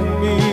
me.